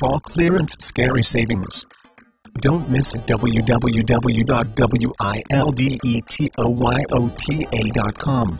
Fall clearance scary savings. Don't miss it www.wildetoyota.com.